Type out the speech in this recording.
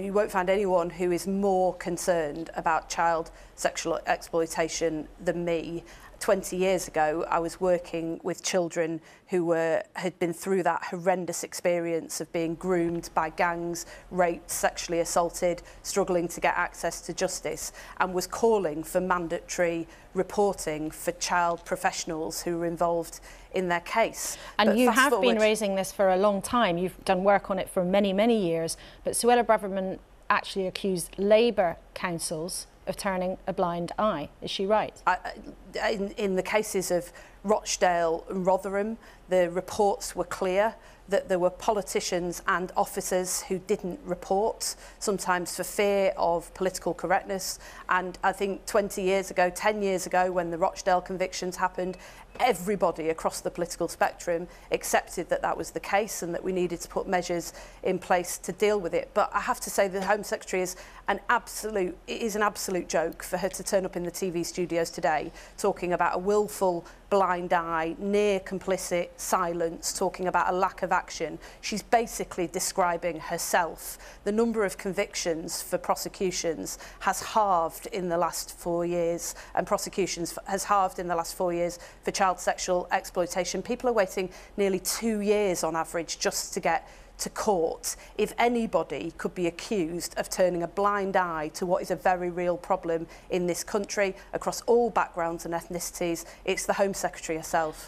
you won't find anyone who is more concerned about child sexual exploitation than me. 20 years ago, I was working with children who were, had been through that horrendous experience of being groomed by gangs, raped, sexually assaulted, struggling to get access to justice, and was calling for mandatory reporting for child professionals who were involved in their case. And But you have forward- been raising this for a long time. You've done work on it for many, many years. But Suella Braverman actually accused Labour councils of turning a blind eye. Is she right? I- in, in the cases of Rochdale and Rotherham, the reports were clear that there were politicians and officers who didn't report, sometimes for fear of political correctness. And I think 20 years ago, 10 years ago, when the Rochdale convictions happened, everybody across the political spectrum accepted that that was the case and that we needed to put measures in place to deal with it. But I have to say the Home Secretary is an absolute, it is an absolute joke for her to turn up in the TV studios today talking about a willful blind blind eye, near complicit silence, talking about a lack of action. She's basically describing herself. The number of convictions for prosecutions has halved in the last four years, and prosecutions has halved in the last four years for child sexual exploitation. People are waiting nearly two years on average just to get to court if anybody could be accused of turning a blind eye to what is a very real problem in this country across all backgrounds and ethnicities. It's the Home Secretary herself.